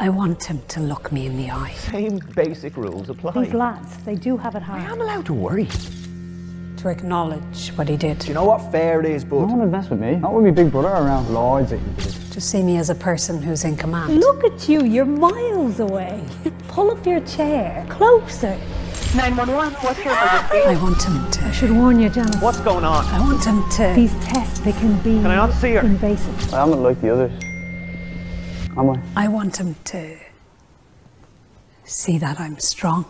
I want him to look me in the eye. Same basic rules apply. These lads, they do have it hard. I am allowed to worry. To acknowledge what he did. Do you know what fair it is, No bud? one would mess with me. Not with me big brother around. Lords that you did. To see me as a person who's in command. Look at you, you're miles away. Pull up your chair, closer. 911, what's your emergency? I want him to. I should warn you, Janice. What's going on? I want him to. These tests, they can be Can I not see her? invasive. I am like the others. I want him to see that I'm strong.